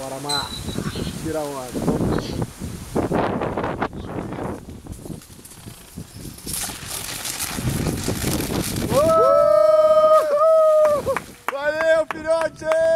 Bora, Mar. Tira a onda. Vamos. Uh! Valeu, filhote!